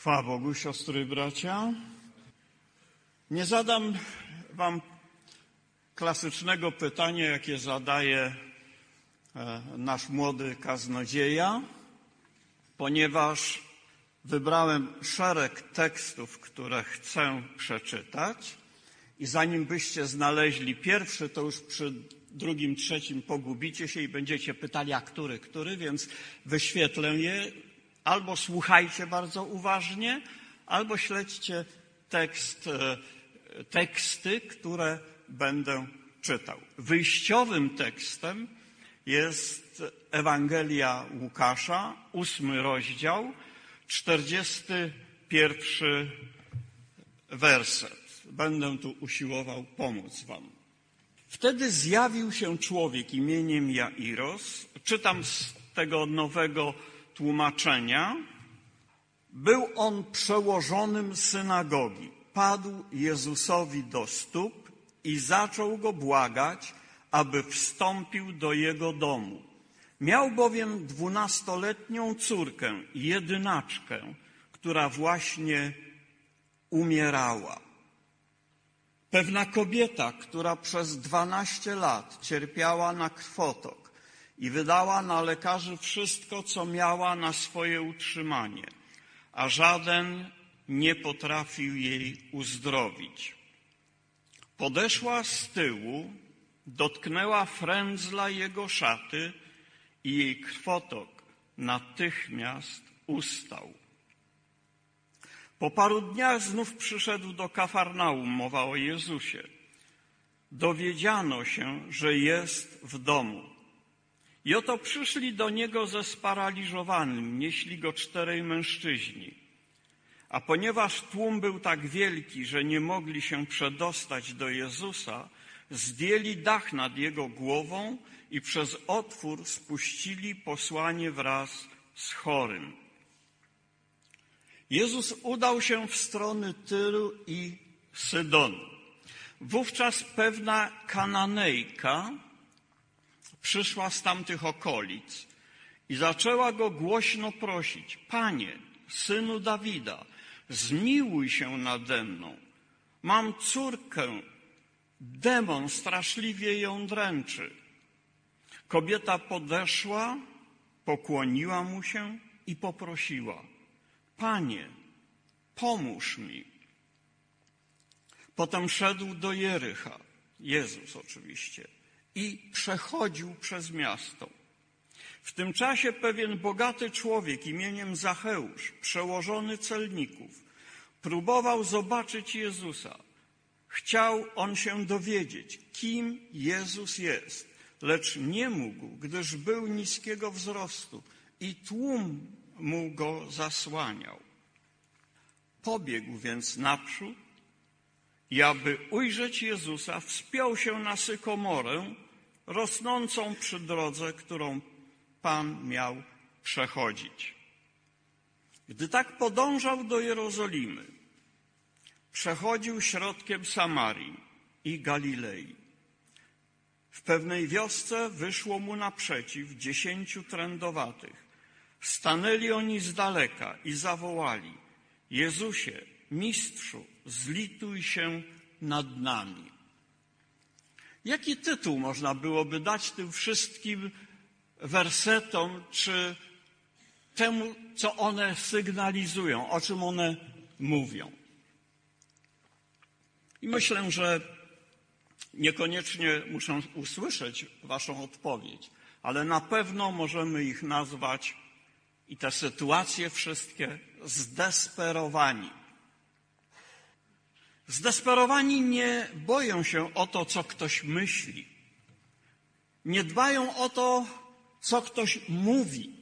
Chwała Bogu, siostry i bracia. Nie zadam wam klasycznego pytania, jakie zadaje e, nasz młody kaznodzieja, ponieważ wybrałem szereg tekstów, które chcę przeczytać i zanim byście znaleźli pierwszy, to już przy drugim, trzecim pogubicie się i będziecie pytali, a który, który, więc wyświetlę je. Albo słuchajcie bardzo uważnie, albo śledźcie tekst, e, teksty, które będę czytał. Wyjściowym tekstem jest Ewangelia Łukasza, ósmy rozdział, czterdziesty pierwszy werset. Będę tu usiłował pomóc Wam. Wtedy zjawił się człowiek imieniem Jairos. Czytam z tego nowego tłumaczenia. Był on przełożonym synagogi. Padł Jezusowi do stóp i zaczął go błagać, aby wstąpił do jego domu. Miał bowiem dwunastoletnią córkę, jedynaczkę, która właśnie umierała. Pewna kobieta, która przez dwanaście lat cierpiała na krwotok i wydała na lekarzy wszystko, co miała na swoje utrzymanie, a żaden nie potrafił jej uzdrowić. Podeszła z tyłu, dotknęła frędzla jego szaty i jej krwotok natychmiast ustał. Po paru dniach znów przyszedł do Kafarnaum, mowa o Jezusie. Dowiedziano się, że jest w domu. I oto przyszli do niego ze sparaliżowanym, nieśli go czterej mężczyźni. A ponieważ tłum był tak wielki, że nie mogli się przedostać do Jezusa, zdjęli dach nad jego głową i przez otwór spuścili posłanie wraz z chorym. Jezus udał się w stronę Tyru i Sydonu. Wówczas pewna Kananejka przyszła z tamtych okolic i zaczęła go głośno prosić: Panie, synu Dawida, zmiłuj się nade mną. Mam córkę, demon straszliwie ją dręczy. Kobieta podeszła, pokłoniła mu się i poprosiła: Panie, pomóż mi. Potem szedł do Jericha, Jezus oczywiście, i przechodził przez miasto. W tym czasie pewien bogaty człowiek imieniem Zacheusz, przełożony celników, próbował zobaczyć Jezusa. Chciał on się dowiedzieć, kim Jezus jest, lecz nie mógł, gdyż był niskiego wzrostu i tłum mu go zasłaniał. Pobiegł więc naprzód i aby ujrzeć Jezusa, wspiął się na sykomorę rosnącą przy drodze, którą Pan miał przechodzić. Gdy tak podążał do Jerozolimy, przechodził środkiem Samarii i Galilei. W pewnej wiosce wyszło mu naprzeciw dziesięciu trędowatych. Stanęli oni z daleka i zawołali: Jezusie, mistrzu, zlituj się nad nami. Jaki tytuł można byłoby dać tym wszystkim wersetom, czy temu, co one sygnalizują, o czym one mówią? I myślę, że niekoniecznie muszę usłyszeć Waszą odpowiedź, ale na pewno możemy ich nazwać i te sytuacje wszystkie zdesperowani. Zdesperowani nie boją się o to, co ktoś myśli. Nie dbają o to, co ktoś mówi.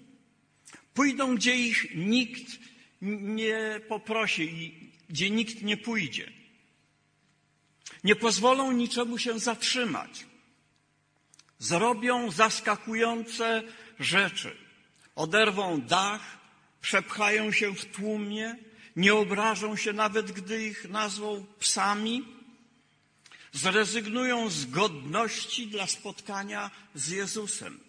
Pójdą, gdzie ich nikt nie poprosi i gdzie nikt nie pójdzie. Nie pozwolą niczemu się zatrzymać. Zrobią zaskakujące rzeczy. Oderwą dach, przepchają się w tłumie, nie obrażą się nawet, gdy ich nazwą psami. Zrezygnują z godności dla spotkania z Jezusem.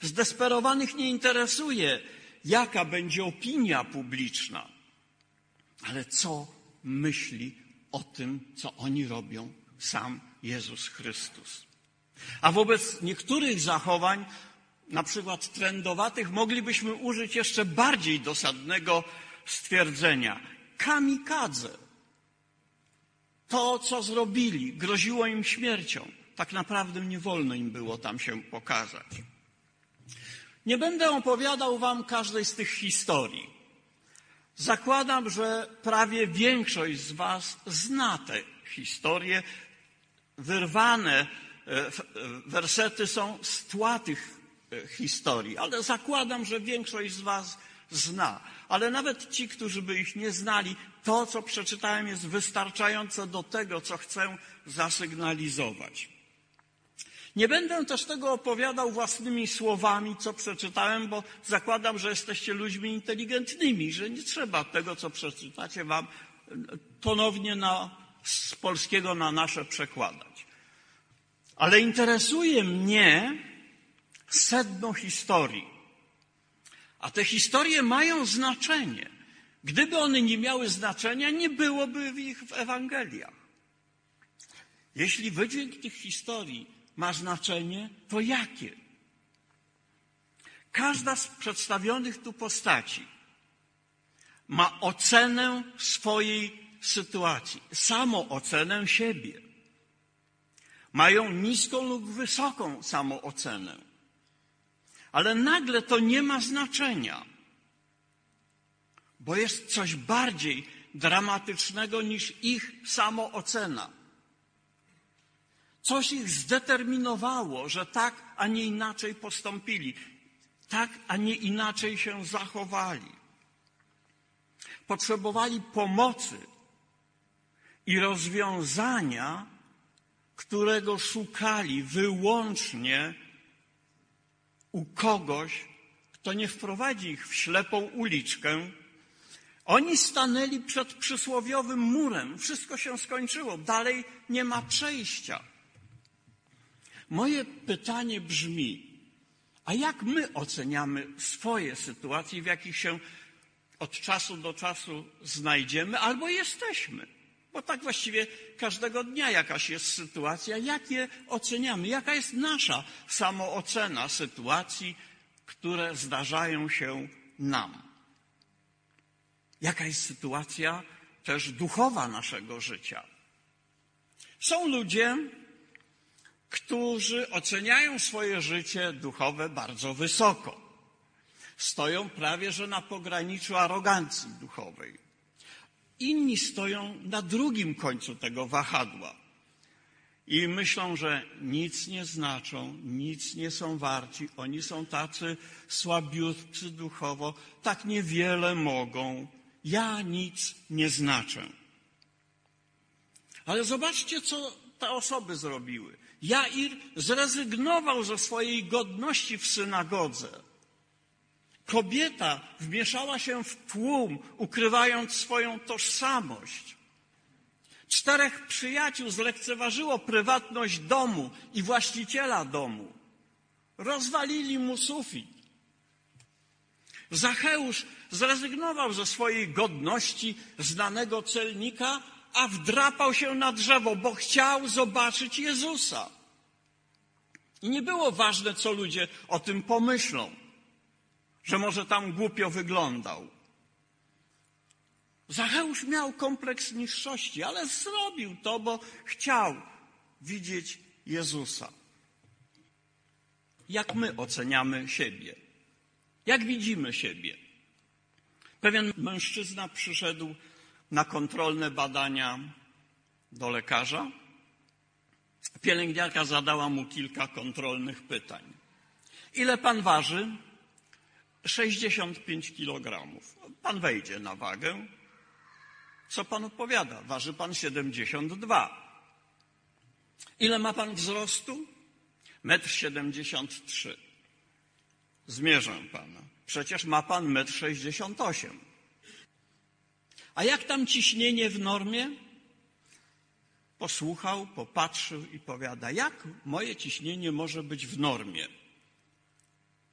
Zdesperowanych nie interesuje, jaka będzie opinia publiczna. ale co myśli o tym, co oni robią sam Jezus Chrystus. A wobec niektórych zachowań, na przykład trendowatych, moglibyśmy użyć jeszcze bardziej dosadnego stwierdzenia. Kamikadze. To, co zrobili, groziło im śmiercią. Tak naprawdę nie wolno im było tam się pokazać. Nie będę opowiadał wam każdej z tych historii. Zakładam, że prawie większość z was zna te historie. Wyrwane e, e, wersety są z tła tych e, historii, ale zakładam, że większość z was zna. Ale nawet ci, którzy by ich nie znali, to, co przeczytałem, jest wystarczające do tego, co chcę zasygnalizować. Nie będę też tego opowiadał własnymi słowami, co przeczytałem, bo zakładam, że jesteście ludźmi inteligentnymi, że nie trzeba tego, co przeczytacie, wam ponownie na, z polskiego na nasze przekładać. Ale interesuje mnie sedno historii. A te historie mają znaczenie. Gdyby one nie miały znaczenia, nie byłoby ich w Ewangeliach. Jeśli wydźwięk tych historii ma znaczenie, to jakie? Każda z przedstawionych tu postaci ma ocenę swojej sytuacji, samoocenę siebie. Mają niską lub wysoką samoocenę. Ale nagle to nie ma znaczenia, bo jest coś bardziej dramatycznego niż ich samoocena. Coś ich zdeterminowało, że tak, a nie inaczej postąpili, tak, a nie inaczej się zachowali. Potrzebowali pomocy i rozwiązania, którego szukali wyłącznie u kogoś, kto nie wprowadzi ich w ślepą uliczkę. Oni stanęli przed przysłowiowym murem. Wszystko się skończyło. Dalej nie ma przejścia. Moje pytanie brzmi, a jak my oceniamy swoje sytuacje, w jakich się od czasu do czasu znajdziemy albo jesteśmy? Bo tak właściwie każdego dnia jakaś jest sytuacja, jak je oceniamy, jaka jest nasza samoocena sytuacji, które zdarzają się nam. Jaka jest sytuacja też duchowa naszego życia. Są ludzie, którzy oceniają swoje życie duchowe bardzo wysoko. Stoją prawie że na pograniczu arogancji duchowej. Inni stoją na drugim końcu tego wahadła i myślą, że nic nie znaczą, nic nie są warci, oni są tacy słabiutcy duchowo, tak niewiele mogą, ja nic nie znaczę. Ale zobaczcie, co te osoby zrobiły. Jair zrezygnował ze swojej godności w synagodze. Kobieta wmieszała się w tłum, ukrywając swoją tożsamość. Czterech przyjaciół zlekceważyło prywatność domu i właściciela domu. Rozwalili mu sufit. Zacheusz zrezygnował ze swojej godności znanego celnika, a wdrapał się na drzewo, bo chciał zobaczyć Jezusa. I nie było ważne, co ludzie o tym pomyślą, że może tam głupio wyglądał. Zacheusz miał kompleks niższości, ale zrobił to, bo chciał widzieć Jezusa. Jak my oceniamy siebie? Jak widzimy siebie? Pewien mężczyzna przyszedł na kontrolne badania do lekarza. Pielęgniarka zadała mu kilka kontrolnych pytań. Ile pan waży? 65 kilogramów. Pan wejdzie na wagę. Co pan odpowiada? Waży pan 72. Ile ma pan wzrostu? Metr 73. Zmierzę pana. Przecież ma pan metr 68. A jak tam ciśnienie w normie? Posłuchał, popatrzył i powiada, jak moje ciśnienie może być w normie?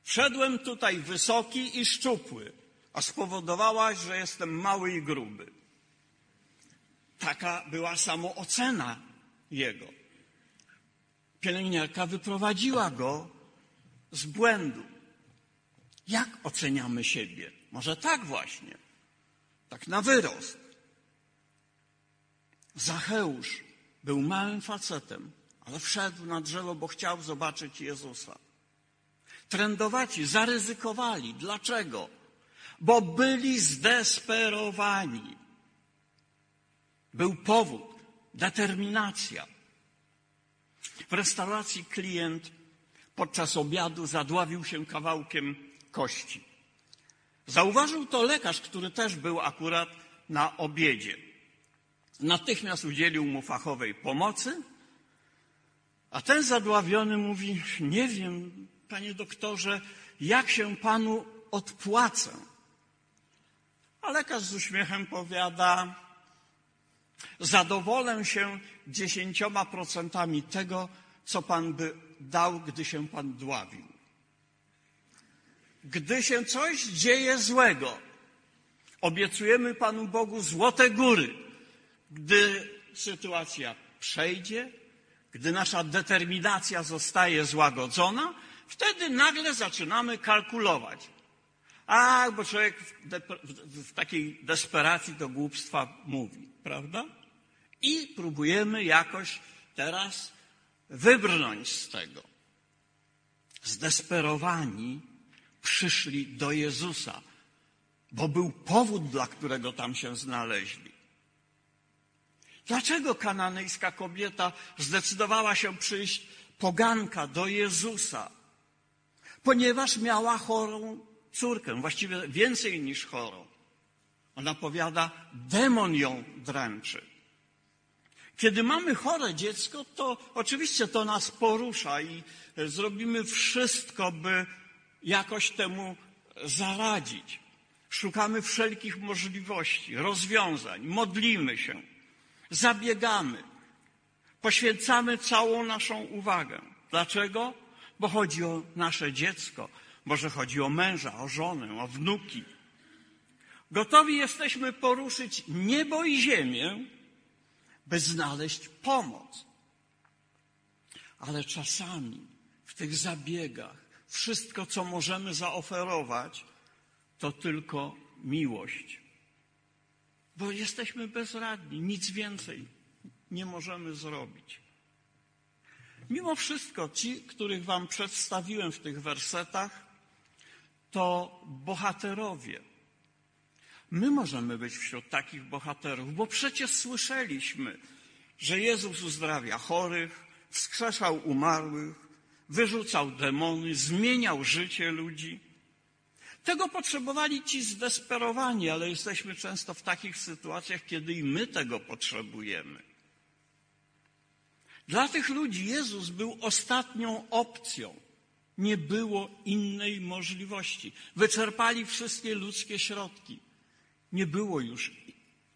Wszedłem tutaj wysoki i szczupły, a spowodowałaś, że jestem mały i gruby. taka była samoocena jego. Pielęgniarka wyprowadziła go z błędu. Jak oceniamy siebie? Może tak właśnie, tak na wyrost. Zacheusz był małym facetem, ale wszedł na drzewo, bo chciał zobaczyć Jezusa. Trędowaci zaryzykowali. Dlaczego? Bo byli zdesperowani. Był powód, determinacja. W restauracji klient podczas obiadu zadławił się kawałkiem kości. Zauważył to lekarz, który też był akurat na obiedzie. Natychmiast udzielił mu fachowej pomocy, a ten zadławiony mówi: Nie wiem, panie doktorze, jak się panu odpłacę. A lekarz z uśmiechem powiada: Zadowolę się dziesięcioma procentami tego, co pan by dał, gdy się pan dławił. Gdy się coś dzieje złego, obiecujemy Panu Bogu złote góry. Gdy sytuacja przejdzie, gdy nasza determinacja zostaje złagodzona, wtedy nagle zaczynamy kalkulować. A, bo człowiek w, w, takiej desperacji do głupstwa mówi, prawda? I próbujemy jakoś teraz wybrnąć z tego. Zdesperowani przyszli do Jezusa, bo był powód, dla którego tam się znaleźli. Dlaczego kananejska kobieta zdecydowała się przyjść poganka do Jezusa? Ponieważ miała chorą córkę, właściwie więcej niż chorą. Ona powiada, demon ją dręczy. Kiedy mamy chore dziecko, to oczywiście to nas porusza i zrobimy wszystko, by jakoś temu zaradzić. Szukamy wszelkich możliwości, rozwiązań, modlimy się, zabiegamy, poświęcamy całą naszą uwagę. Dlaczego? Bo chodzi o nasze dziecko, może chodzi o męża, o żonę, o wnuki. Gotowi jesteśmy poruszyć niebo i ziemię, by znaleźć pomoc. Ale czasami w tych zabiegach wszystko, co możemy zaoferować, to tylko miłość. Bo jesteśmy bezradni, nic więcej nie możemy zrobić. Mimo wszystko, ci, których Wam przedstawiłem w tych wersetach, to bohaterowie. My możemy być wśród takich bohaterów, bo przecież słyszeliśmy, że Jezus uzdrawia chorych, wskrzeszał umarłych, wyrzucał demony, zmieniał życie ludzi. Tego potrzebowali ci zdesperowani, ale jesteśmy często w takich sytuacjach, kiedy i my tego potrzebujemy. Dla tych ludzi Jezus był ostatnią opcją. Nie było innej możliwości. Wyczerpali wszystkie ludzkie środki. Nie było już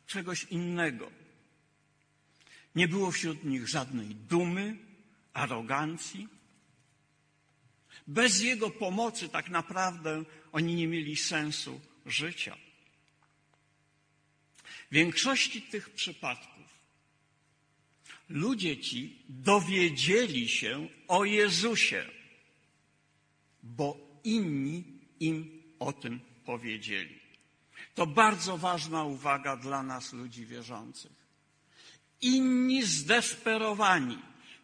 czegoś innego. Nie było wśród nich żadnej dumy, arogancji. Bez Jego pomocy tak naprawdę oni nie mieli sensu życia. W większości tych przypadków ludzie ci dowiedzieli się o Jezusie, bo inni im o tym powiedzieli. To bardzo ważna uwaga dla nas, ludzi wierzących. Inni zdesperowani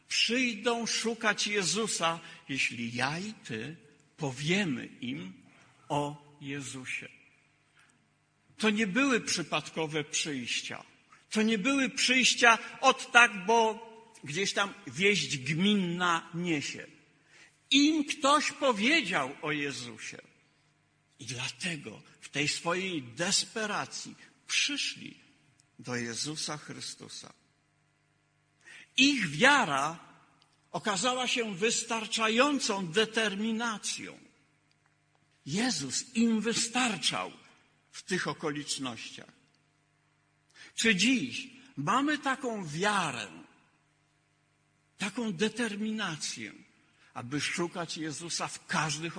przyjdą szukać Jezusa, jeśli ja i ty powiemy im o Jezusie. To nie były przypadkowe przyjścia. To nie były przyjścia od tak, bo gdzieś tam wieść gminna niesie. Im ktoś powiedział o Jezusie. I dlatego w tej swojej desperacji przyszli do Jezusa Chrystusa. Ich wiara okazała się wystarczającą determinacją. Jezus im wystarczał w tych okolicznościach. Czy dziś mamy taką wiarę, taką determinację, aby szukać Jezusa w każdych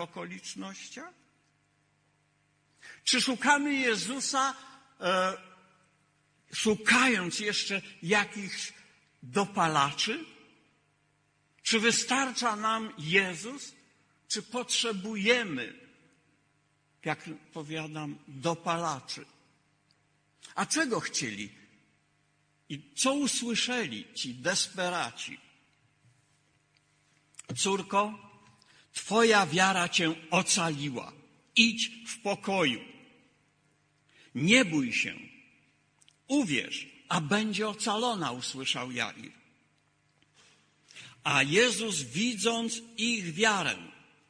szukając jeszcze jakichś dopalaczy? Czy wystarcza nam Jezus, czy potrzebujemy, jak powiadam, dopalaczy? A czego chcieli? I co usłyszeli ci desperaci? Córko, Twoja wiara cię ocaliła. Idź w pokoju. Nie bój się. Uwierz, a będzie ocalona, usłyszał Jair. A Jezus, widząc ich wiarę,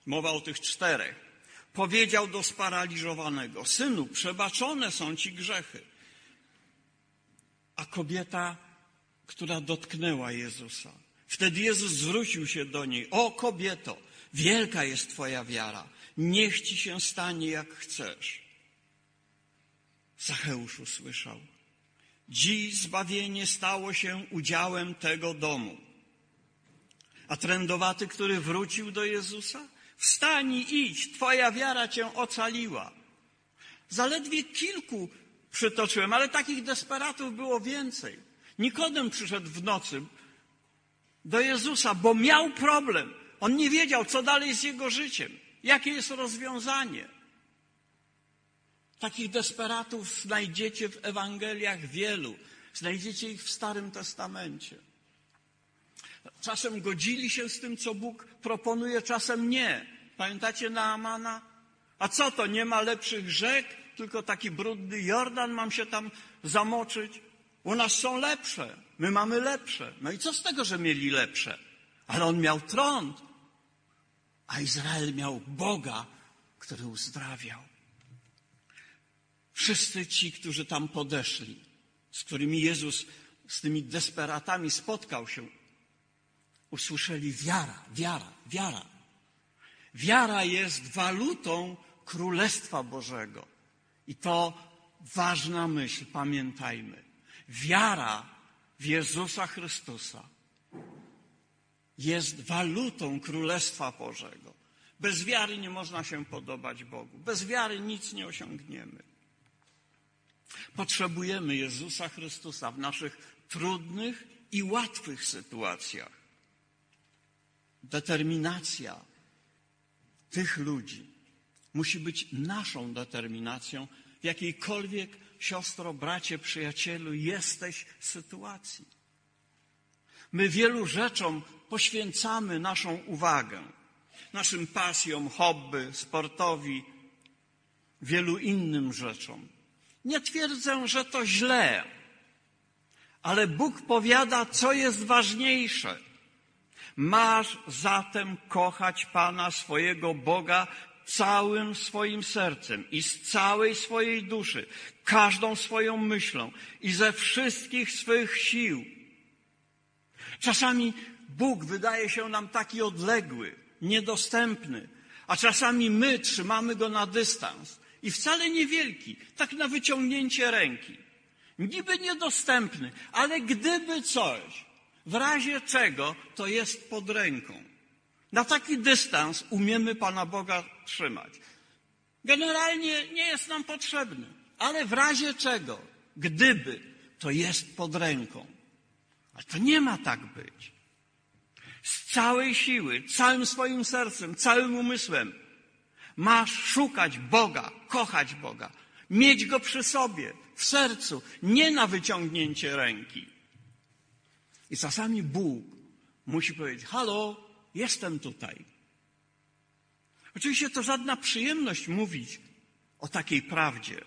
mowa o tych czterech, powiedział do sparaliżowanego: Synu, przebaczone są ci grzechy. A kobieta, która dotknęła Jezusa, wtedy Jezus zwrócił się do niej: O kobieto, wielka jest Twoja wiara, niech ci się stanie jak chcesz. Zacheusz usłyszał: Dziś zbawienie stało się udziałem tego domu. A trędowaty, który wrócił do Jezusa? Wstań i idź, Twoja wiara Cię ocaliła. Zaledwie kilku przytoczyłem, ale takich desperatów było więcej. Nikodem przyszedł w nocy do Jezusa, bo miał problem. On nie wiedział, co dalej z jego życiem, jakie jest rozwiązanie. Takich desperatów znajdziecie w Ewangeliach wielu. Znajdziecie ich w Starym Testamencie. Czasem godzili się z tym, co Bóg proponuje, czasem nie. Pamiętacie Naamana? A co to, nie ma lepszych rzek, tylko taki brudny Jordan mam się tam zamoczyć? U nas są lepsze, my mamy lepsze. No i co z tego, że mieli lepsze? Ale on miał tron, a Izrael miał Boga, który uzdrawiał. Wszyscy ci, którzy tam podeszli, z którymi Jezus z tymi desperatami spotkał się, usłyszeli wiara, wiara, wiara. Wiara jest walutą Królestwa Bożego. I to ważna myśl, pamiętajmy. Wiara w Jezusa Chrystusa jest walutą Królestwa Bożego. Bez wiary nie można się podobać Bogu. Bez wiary nic nie osiągniemy. Potrzebujemy Jezusa Chrystusa w naszych trudnych i łatwych sytuacjach. Determinacja tych ludzi musi być naszą determinacją w jakiejkolwiek, siostro, bracie, przyjacielu, jesteś sytuacji. My wielu rzeczom poświęcamy naszą uwagę, naszym pasjom, hobby, sportowi, wielu innym rzeczom. Nie twierdzę, że to źle, ale Bóg powiada, co jest ważniejsze. Masz zatem kochać Pana swojego Boga całym swoim sercem i z całej swojej duszy, każdą swoją myślą i ze wszystkich swych sił. Czasami Bóg wydaje się nam taki odległy, niedostępny, a czasami my trzymamy go na dystans i wcale niewielki, tak na wyciągnięcie ręki. Niby niedostępny, ale gdyby coś, w razie czego, to jest pod ręką. Na taki dystans umiemy Pana Boga trzymać. Generalnie nie jest nam potrzebny, ale w razie czego, gdyby, to jest pod ręką. Ale to nie ma tak być. Z całej siły, całym swoim sercem, całym umysłem masz szukać Boga, kochać Boga, mieć Go przy sobie, w sercu, nie na wyciągnięcie ręki. I czasami Bóg musi powiedzieć: Halo, jestem tutaj. Oczywiście to żadna przyjemność mówić o takiej prawdzie.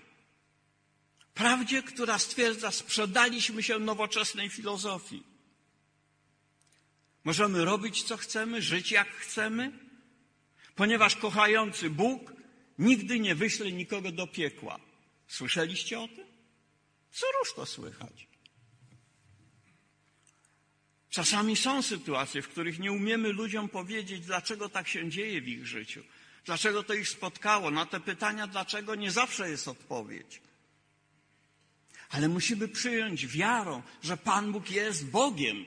Prawdzie, która stwierdza, sprzedaliśmy się nowoczesnej filozofii. Możemy robić, co chcemy, żyć jak chcemy, ponieważ kochający Bóg nigdy nie wyśle nikogo do piekła. Słyszeliście o tym? Co róż to słychać? Czasami są sytuacje, w których nie umiemy ludziom powiedzieć, dlaczego tak się dzieje w ich życiu, dlaczego to ich spotkało. Na te pytania, dlaczego, nie zawsze jest odpowiedź. Ale musimy przyjąć wiarą, że Pan Bóg jest Bogiem,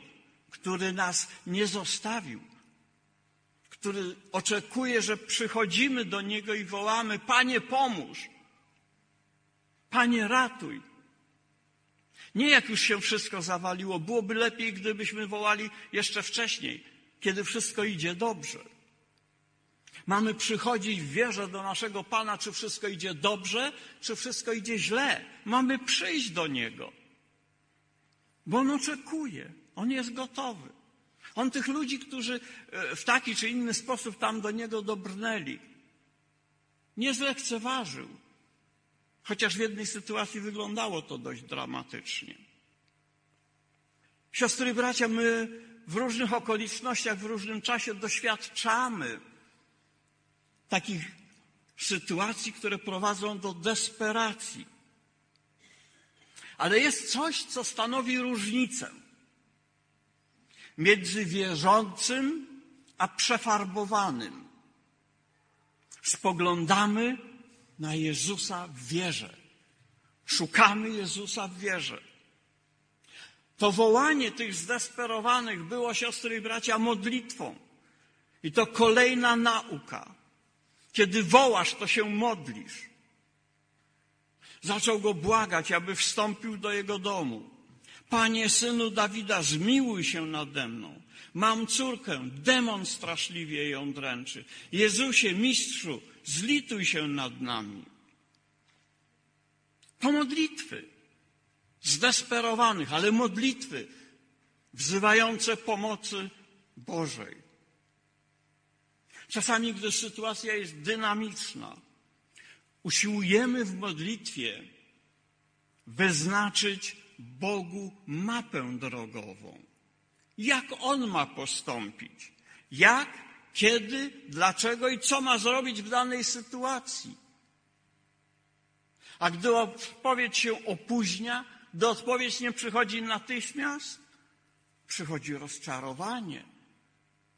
który nas nie zostawił, który oczekuje, że przychodzimy do Niego i wołamy: Panie, pomóż, Panie, ratuj. Nie jak już się wszystko zawaliło. Byłoby lepiej, gdybyśmy wołali jeszcze wcześniej, kiedy wszystko idzie dobrze. Mamy przychodzić w wierze do naszego Pana, czy wszystko idzie dobrze, czy wszystko idzie źle. Mamy przyjść do Niego. Bo On oczekuje, On jest gotowy. On tych ludzi, którzy e, w taki czy inny sposób tam do Niego dobrnęli, nie zlekceważył. Chociaż w jednej sytuacji wyglądało to dość dramatycznie. Siostry i bracia, my w różnych okolicznościach, w różnym czasie doświadczamy takich sytuacji, które prowadzą do desperacji. Ale jest coś, co stanowi różnicę między wierzącym a przefarbowanym. Spoglądamy na Jezusa w wierze. Szukamy Jezusa w wierze. To wołanie tych zdesperowanych było, siostry i bracia, modlitwą. I to kolejna nauka. Kiedy wołasz, to się modlisz. Zaczął go błagać, aby wstąpił do jego domu. Panie, synu Dawida, zmiłuj się nade mną. Mam córkę, demon straszliwie ją dręczy. Jezusie, mistrzu, zlituj się nad nami. To modlitwy zdesperowanych, ale modlitwy wzywające pomocy Bożej. Czasami, gdy sytuacja jest dynamiczna, usiłujemy w modlitwie wyznaczyć Bogu mapę drogową. Jak On ma postąpić? Jak, kiedy, dlaczego i co ma zrobić w danej sytuacji? A gdy odpowiedź się opóźnia, gdy odpowiedź nie przychodzi natychmiast, przychodzi rozczarowanie,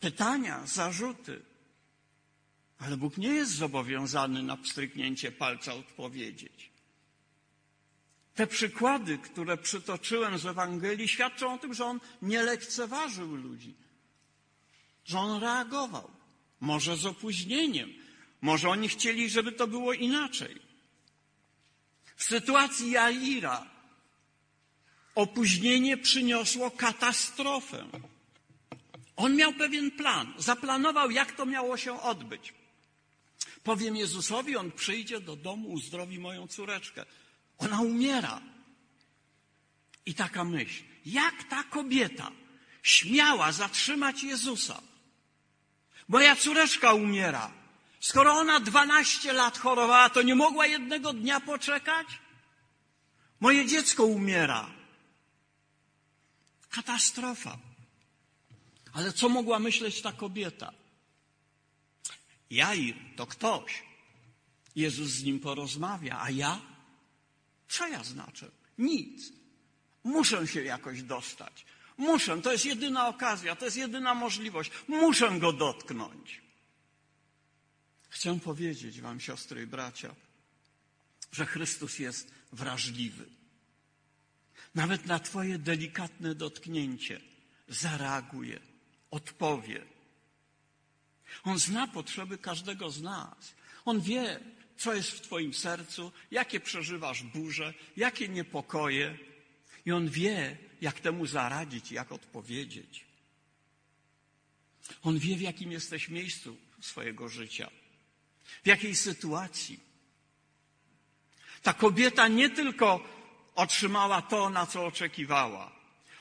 pytania, zarzuty. Ale Bóg nie jest zobowiązany na pstryknięcie palca odpowiedzieć. Te przykłady, które przytoczyłem z Ewangelii, świadczą o tym, że on nie lekceważył ludzi, że on reagował. Może z opóźnieniem, może oni chcieli, żeby to było inaczej. W sytuacji Jaira opóźnienie przyniosło katastrofę. On miał pewien plan, zaplanował, jak to miało się odbyć. Powiem Jezusowi, on przyjdzie do domu, uzdrowi moją córeczkę. Ona umiera. I taka myśl, jak ta kobieta śmiała zatrzymać Jezusa? Moja córeczka umiera. Skoro ona 12 lat chorowała, to nie mogła jednego dnia poczekać? Moje dziecko umiera. Katastrofa. Ale co mogła myśleć ta kobieta? Jair to ktoś. Jezus z nim porozmawia, a ja? Co ja znaczę? Nic. Muszę się jakoś dostać. Muszę, to jest jedyna okazja, to jest jedyna możliwość. Muszę go dotknąć. Chcę powiedzieć Wam, siostry i bracia, że Chrystus jest wrażliwy. Nawet na Twoje delikatne dotknięcie zareaguje, odpowie. On zna potrzeby każdego z nas. On wie, co jest w Twoim sercu, jakie przeżywasz burze, jakie niepokoje. I On wie, jak temu zaradzić, jak odpowiedzieć. On wie, w jakim jesteś miejscu swojego życia, w jakiej sytuacji. Ta kobieta nie tylko otrzymała to, na co oczekiwała,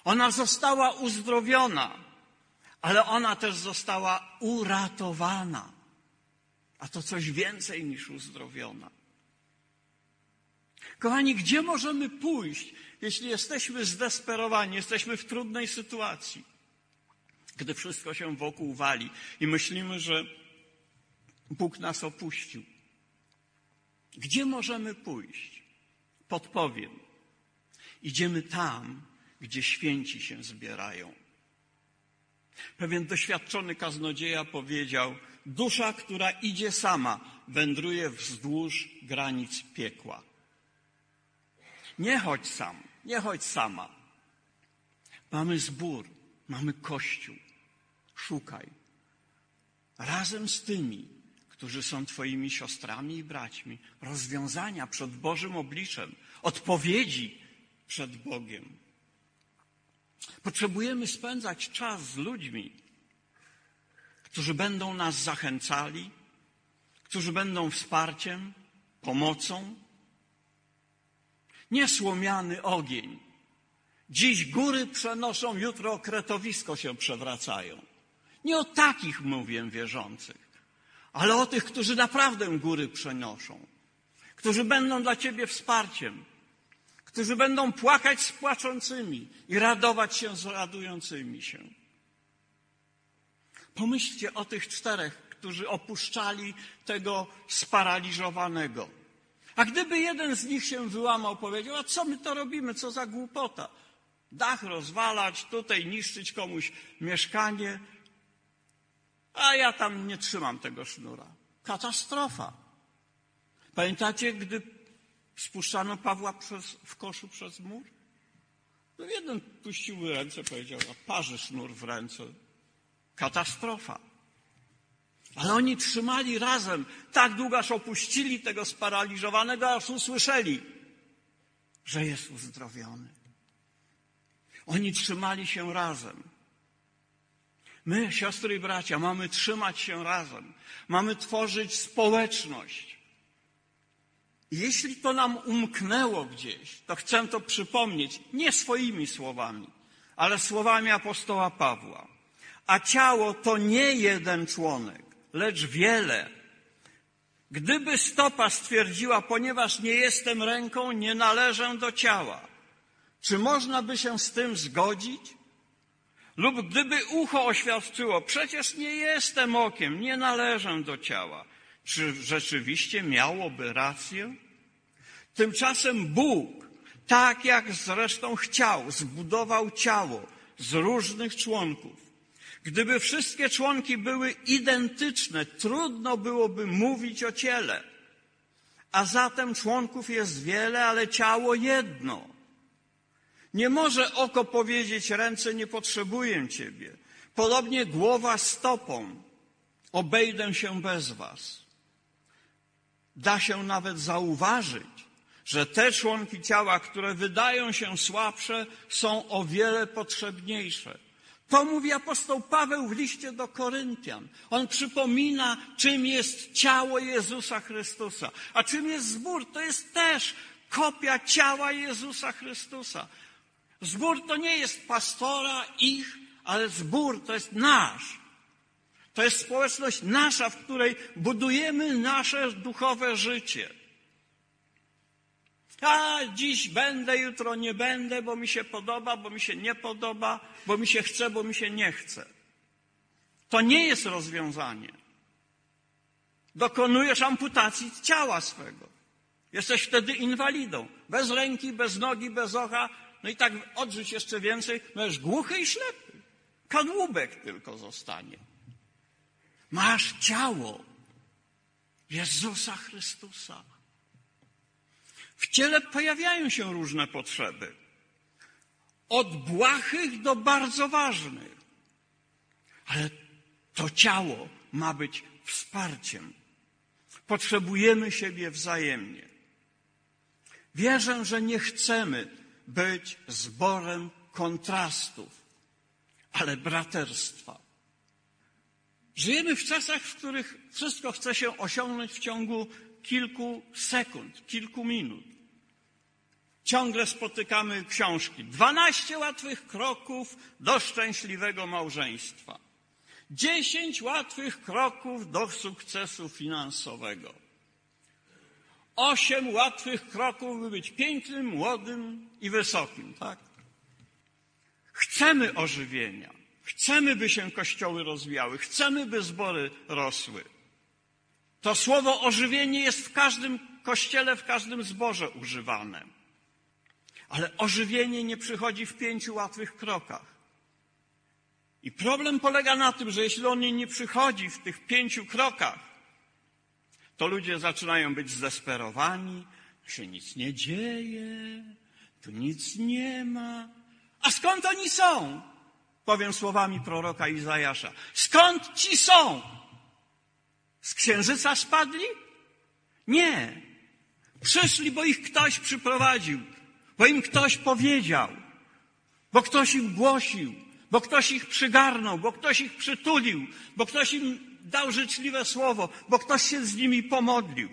ona została uzdrowiona, ale ona też została uratowana. A to coś więcej niż uzdrowiona. Kochani, gdzie możemy pójść, jeśli jesteśmy zdesperowani, jesteśmy w trudnej sytuacji? Gdy wszystko się wokół wali i myślimy, że Bóg nas opuścił. Gdzie możemy pójść? Podpowiem. Idziemy tam, gdzie święci się zbierają. Pewien doświadczony kaznodzieja powiedział, dusza, która idzie sama, wędruje wzdłuż granic piekła. Nie chodź sam, nie chodź sama. Mamy zbór, mamy kościół. Szukaj. Razem z tymi, którzy są Twoimi siostrami i braćmi, rozwiązania przed Bożym obliczem, odpowiedzi przed Bogiem. Potrzebujemy spędzać czas z ludźmi, którzy będą nas zachęcali, którzy będą wsparciem, pomocą. Nie słomiany ogień. Dziś góry przenoszą, jutro kretowisko się przewracają. Nie o takich mówię wierzących, ale o tych, którzy naprawdę góry przenoszą, którzy będą dla Ciebie wsparciem, którzy będą płakać z płaczącymi i radować się z radującymi się. Pomyślcie o tych czterech, którzy opuszczali tego sparaliżowanego. A gdyby jeden z nich się wyłamał, powiedział, a co my to robimy, co za głupota? Dach rozwalać, tutaj niszczyć komuś mieszkanie, a ja tam nie trzymam tego sznura. Katastrofa. Pamiętacie, gdy spuszczano Pawła przez, w koszu przez mur? No jeden puścił ręce, powiedział, a parzy sznur w ręce. Katastrofa. Ale oni trzymali razem tak długo, aż opuścili tego sparaliżowanego, aż usłyszeli, że jest uzdrowiony. Oni trzymali się razem. My, siostry i bracia, mamy trzymać się razem. Mamy tworzyć społeczność. Jeśli to nam umknęło gdzieś, to chcę to przypomnieć nie swoimi słowami, ale słowami apostoła Pawła. A ciało to nie jeden członek, lecz wiele. Gdyby stopa stwierdziła, ponieważ nie jestem ręką, nie należę do ciała, czy można by się z tym zgodzić? Lub gdyby ucho oświadczyło, przecież nie jestem okiem, nie należę do ciała, czy rzeczywiście miałoby rację? Tymczasem Bóg, tak jak zresztą chciał, zbudował ciało z różnych członków Gdyby wszystkie członki były identyczne, trudno byłoby mówić o ciele. A zatem członków jest wiele, ale ciało jedno. Nie może oko powiedzieć, ręce nie potrzebuję Ciebie. Podobnie głowa stopą. Obejdę się bez Was. Da się nawet zauważyć, że te członki ciała, które wydają się słabsze, są o wiele potrzebniejsze. To mówi apostoł Paweł w liście do Koryntian. On przypomina, czym jest ciało Jezusa Chrystusa. A czym jest zbór? To jest też kopia ciała Jezusa Chrystusa. Zbór to nie jest pastora, ich, ale zbór to jest nasz. To jest społeczność nasza, w której budujemy nasze duchowe życie. A dziś będę, jutro nie będę, bo mi się podoba, bo mi się nie podoba, bo mi się chce, bo mi się nie chce. To nie jest rozwiązanie. Dokonujesz amputacji ciała swego. Jesteś wtedy inwalidą. Bez ręki, bez nogi, bez ocha. No i tak odrzuć jeszcze więcej. Będziesz głuchy i ślepy. Kadłubek tylko zostanie. Masz ciało Jezusa Chrystusa. W ciele pojawiają się różne potrzeby. Od błahych do bardzo ważnych. Ale to ciało ma być wsparciem. Potrzebujemy siebie wzajemnie. Wierzę, że nie chcemy być zborem kontrastów, ale braterstwa. Żyjemy w czasach, w których wszystko chce się osiągnąć w ciągu kilku sekund, kilku minut. Ciągle spotykamy książki. Dwanaście łatwych kroków do szczęśliwego małżeństwa. Dziesięć łatwych kroków do sukcesu finansowego. Osiem łatwych kroków, by być pięknym, młodym i wysokim, tak? Chcemy ożywienia. Chcemy, by się kościoły rozwijały. Chcemy, by zbory rosły. To słowo ożywienie jest w każdym kościele, w każdym zborze używane. Ale ożywienie nie przychodzi w pięciu łatwych krokach. I problem polega na tym, że jeśli on nie przychodzi w tych pięciu krokach, to ludzie zaczynają być zdesperowani, się nic nie dzieje, tu nic nie ma. A skąd oni są? Powiem słowami proroka Izajasza. Skąd ci są? Księżyca spadli? Nie. Przyszli, bo ich ktoś przyprowadził. bo im ktoś powiedział, bo ktoś im głosił, bo ktoś ich przygarnął, bo ktoś ich przytulił, bo ktoś im dał życzliwe słowo, bo ktoś się z nimi pomodlił.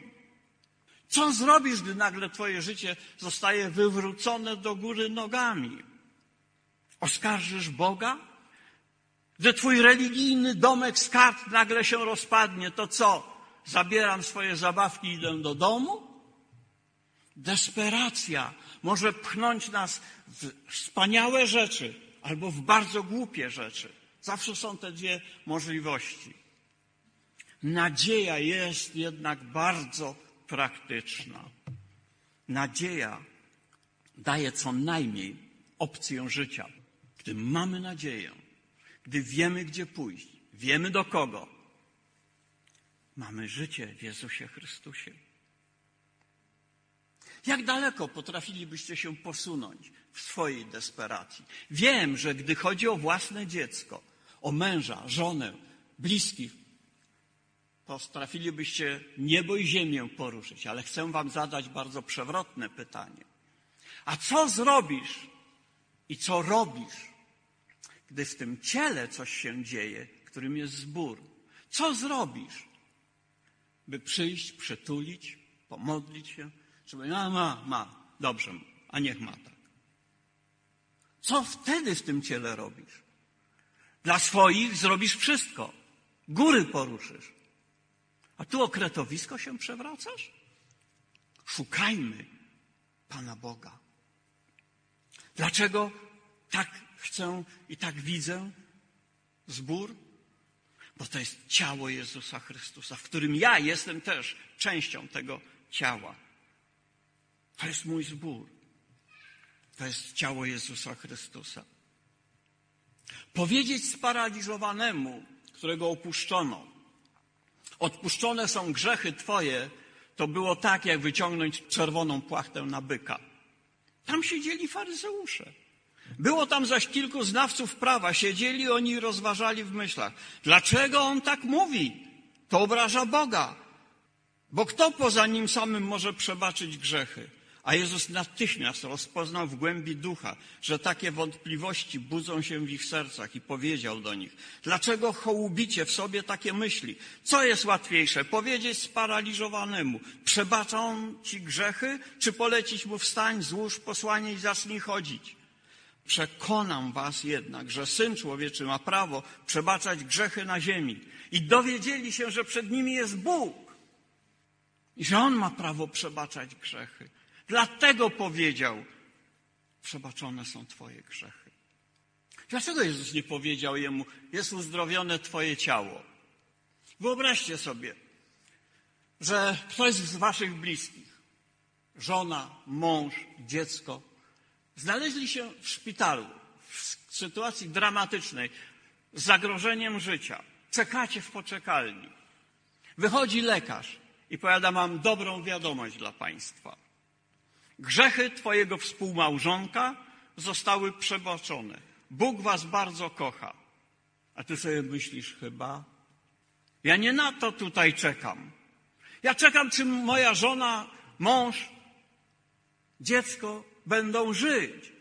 Co zrobisz, gdy nagle twoje życie zostaje wywrócone do góry nogami? Oskarżysz Boga? Gdy twój religijny domek z kart nagle się rozpadnie, to co? Zabieram swoje zabawki i idę do domu? Desperacja może pchnąć nas w wspaniałe rzeczy albo w bardzo głupie rzeczy. Zawsze są te dwie możliwości. Nadzieja jest jednak bardzo praktyczna. Nadzieja daje co najmniej opcję życia. Gdy mamy nadzieję, gdy wiemy, gdzie pójść, wiemy do kogo, mamy życie w Jezusie Chrystusie. Jak daleko potrafilibyście się posunąć w swojej desperacji? Wiem, że gdy chodzi o własne dziecko, o męża, żonę, bliskich, potrafilibyście niebo i ziemię poruszyć, ale chcę wam zadać bardzo przewrotne pytanie. A co zrobisz i co robisz, gdy w tym ciele coś się dzieje, którym jest zbór? Co zrobisz, by przyjść, przytulić, pomodlić się, żeby ma, ma, ma, dobrze, a niech ma tak. Co wtedy w tym ciele robisz? Dla swoich zrobisz wszystko. Góry poruszysz. A tu o kretowisko się przewracasz? Szukajmy Pana Boga. Dlaczego tak chcę i tak widzę zbór? Bo to jest ciało Jezusa Chrystusa, w którym ja jestem też częścią tego ciała. To jest mój zbór. To jest ciało Jezusa Chrystusa. Powiedzieć sparaliżowanemu, którego opuszczono, odpuszczone są grzechy Twoje, to było tak, jak wyciągnąć czerwoną płachtę na byka. Tam siedzieli faryzeusze. Było tam zaś kilku znawców prawa, siedzieli oni i rozważali w myślach. Dlaczego on tak mówi? To obraża Boga. Bo kto poza nim samym może przebaczyć grzechy? A Jezus natychmiast rozpoznał w głębi ducha, że takie wątpliwości budzą się w ich sercach i powiedział do nich, dlaczego hołubicie w sobie takie myśli? Co jest łatwiejsze? Powiedzieć sparaliżowanemu, przebacza on ci grzechy, czy polecić mu wstań, złóż posłanie i zacznij chodzić? Przekonam was jednak, że Syn Człowieczy ma prawo przebaczać grzechy na ziemi. I dowiedzieli się, że przed nimi jest Bóg. I że On ma prawo przebaczać grzechy. Dlatego powiedział, przebaczone są Twoje grzechy. Dlaczego Jezus nie powiedział jemu, jest uzdrowione Twoje ciało? Wyobraźcie sobie, że ktoś z Waszych bliskich, żona, mąż, dziecko, znaleźli się w szpitalu, w sytuacji dramatycznej, z zagrożeniem życia. Czekacie w poczekalni. Wychodzi lekarz i powiada, mam dobrą wiadomość dla Państwa. Grzechy Twojego współmałżonka zostały przebaczone. Bóg Was bardzo kocha. A Ty sobie myślisz chyba, ja nie na to tutaj czekam. Ja czekam, czy moja żona, mąż, dziecko będą żyć.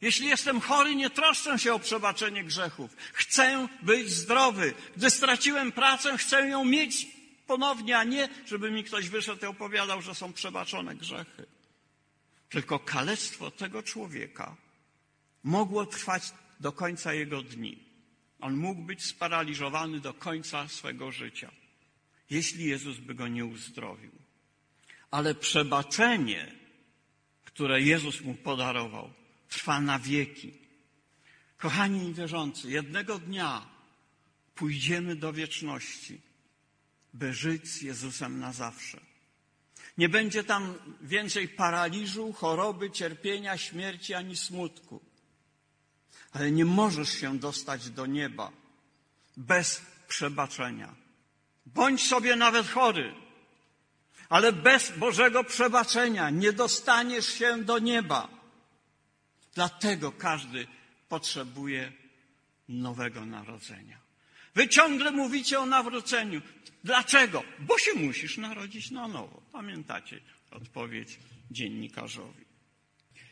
Jeśli jestem chory, nie troszczę się o przebaczenie grzechów. Chcę być zdrowy. Gdy straciłem pracę, chcę ją mieć ponownie, a nie, żeby mi ktoś wyszedł i opowiadał, że są przebaczone grzechy. Tylko kalectwo tego człowieka mogło trwać do końca jego dni. On mógł być sparaliżowany do końca swego życia, jeśli Jezus by go nie uzdrowił. Ale przebaczenie, które Jezus mu podarował, trwa na wieki. Kochani wierzący, jednego dnia pójdziemy do wieczności, by żyć z Jezusem na zawsze. Nie będzie tam więcej paraliżu, choroby, cierpienia, śmierci ani smutku. Ale nie możesz się dostać do nieba bez przebaczenia. Bądź sobie nawet chory, ale bez Bożego przebaczenia nie dostaniesz się do nieba. Dlatego każdy potrzebuje nowego narodzenia. Wy ciągle mówicie o nawróceniu. Dlaczego? Bo się musisz narodzić na nowo. Pamiętacie odpowiedź dziennikarzowi.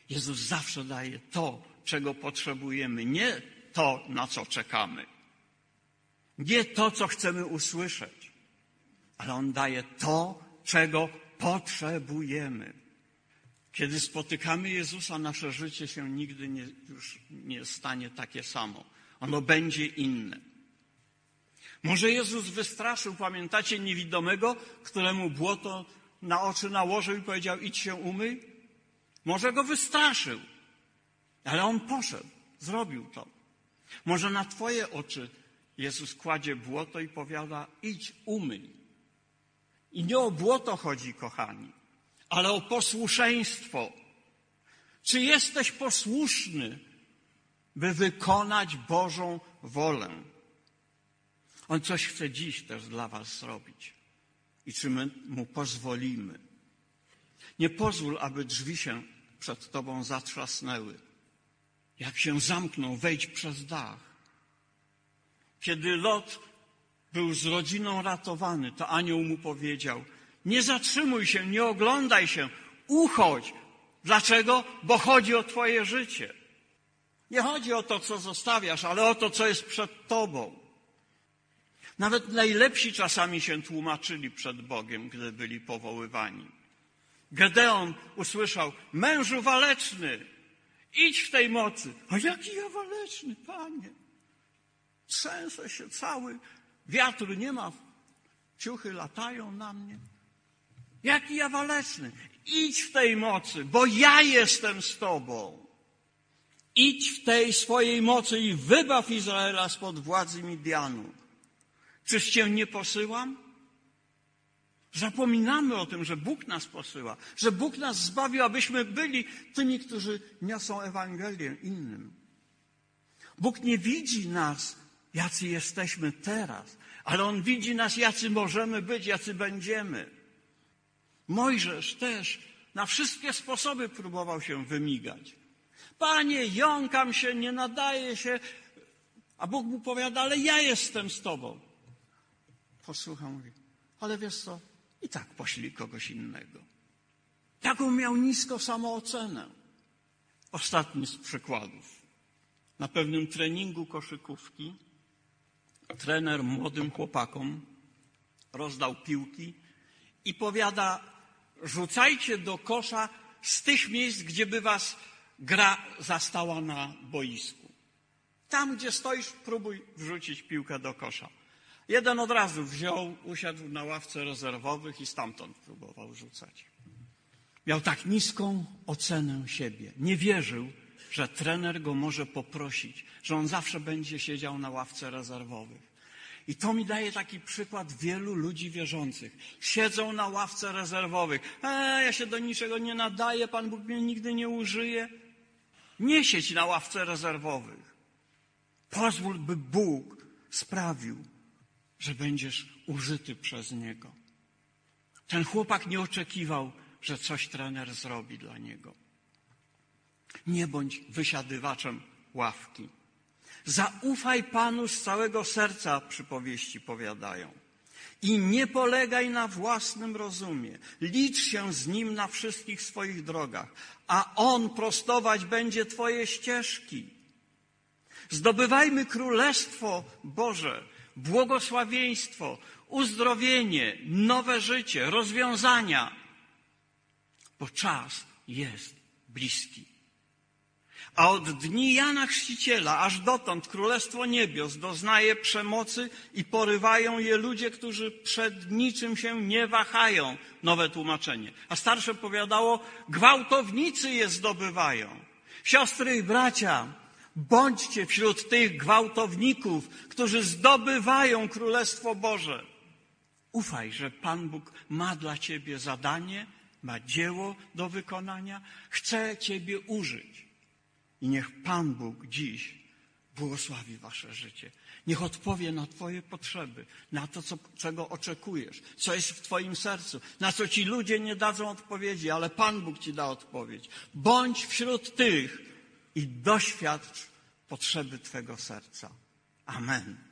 Jezus zawsze daje to, czego potrzebujemy, nie to, na co czekamy. Nie to, co chcemy usłyszeć, ale On daje to, czego potrzebujemy. Kiedy spotykamy Jezusa, nasze życie się nigdy nie, już nie stanie takie samo. Ono będzie inne. Może Jezus wystraszył, pamiętacie, niewidomego, któremu błoto na oczy nałożył i powiedział: idź się umyj? Może go wystraszył, ale on poszedł, zrobił to. Może na Twoje oczy Jezus kładzie błoto i powiada: idź, umyj. I nie o błoto chodzi, kochani, ale o posłuszeństwo. Czy jesteś posłuszny, by wykonać Bożą wolę? On coś chce dziś też dla Was zrobić. I czy my mu pozwolimy? Nie pozwól, aby drzwi się przed Tobą zatrzasnęły. Jak się zamkną, wejdź przez dach. Kiedy Lot był z rodziną ratowany, to anioł mu powiedział: Nie zatrzymuj się, nie oglądaj się, uchodź. Dlaczego? Bo chodzi o Twoje życie. Nie chodzi o to, co zostawiasz, ale o to, co jest przed Tobą. Nawet najlepsi czasami się tłumaczyli przed Bogiem, gdy byli powoływani. Gedeon usłyszał: Mężu waleczny, idź w tej mocy. A jaki ja waleczny, panie? Trzęsę się cały, wiatru nie ma, ciuchy latają na mnie. Jaki ja waleczny. Idź w tej mocy, bo ja jestem z tobą. Idź w tej swojej mocy i wybaw Izraela spod władzy Midianu. Czyż cię nie posyłam? Zapominamy o tym, że Bóg nas posyła, że Bóg nas zbawił, abyśmy byli tymi, którzy niosą Ewangelię innym. Bóg nie widzi nas, jacy jesteśmy teraz, ale On widzi nas, jacy możemy być, jacy będziemy. Mojżesz też na wszystkie sposoby próbował się wymigać. Panie, jąkam się, nie nadaje się, a Bóg mu powiada, ale ja jestem z Tobą. Posłuchał, mówi, ale wiesz co, i tak poślij kogoś innego. Taką miał nisko samoocenę. Ostatni z przykładów. Na pewnym treningu koszykówki trener młodym chłopakom rozdał piłki i powiada, rzucajcie do kosza z tych miejsc, gdzie by was gra zastała na boisku. Tam, gdzie stoisz, próbuj wrzucić piłkę do kosza. Jeden od razu wziął, usiadł na ławce rezerwowych i stamtąd próbował rzucać. Miał tak niską ocenę siebie. Nie wierzył, że trener go może poprosić, że on zawsze będzie siedział na ławce rezerwowych. I to mi daje taki przykład wielu ludzi wierzących. Siedzą na ławce rezerwowych. E, ja się do niczego nie nadaję, Pan Bóg mnie nigdy nie użyje. Nie siedź na ławce rezerwowych. Pozwól, by Bóg sprawił, że będziesz użyty przez Niego. Ten chłopak nie oczekiwał, że coś trener zrobi dla niego. Nie bądź wysiadywaczem ławki. Zaufaj Panu z całego serca, przypowieści powiadają. I nie polegaj na własnym rozumie. Licz się z Nim na wszystkich swoich drogach, a On prostować będzie Twoje ścieżki. Zdobywajmy Królestwo Boże, błogosławieństwo, uzdrowienie, nowe życie, rozwiązania, bo czas jest bliski. A od dni Jana Chrzciciela aż dotąd Królestwo Niebios doznaje przemocy i porywają je ludzie, którzy przed niczym się nie wahają. Nowe tłumaczenie. A starsze powiadało, gwałtownicy je zdobywają. Siostry i bracia, bądźcie wśród tych gwałtowników, którzy zdobywają Królestwo Boże. Ufaj, że Pan Bóg ma dla ciebie zadanie, ma dzieło do wykonania, chce ciebie użyć. I niech Pan Bóg dziś błogosławi wasze życie. Niech odpowie na Twoje potrzeby, na to, co, czego oczekujesz, co jest w Twoim sercu, na co Ci ludzie nie dadzą odpowiedzi, ale Pan Bóg Ci da odpowiedź. Bądź wśród tych i doświadcz potrzeby Twego serca. Amen.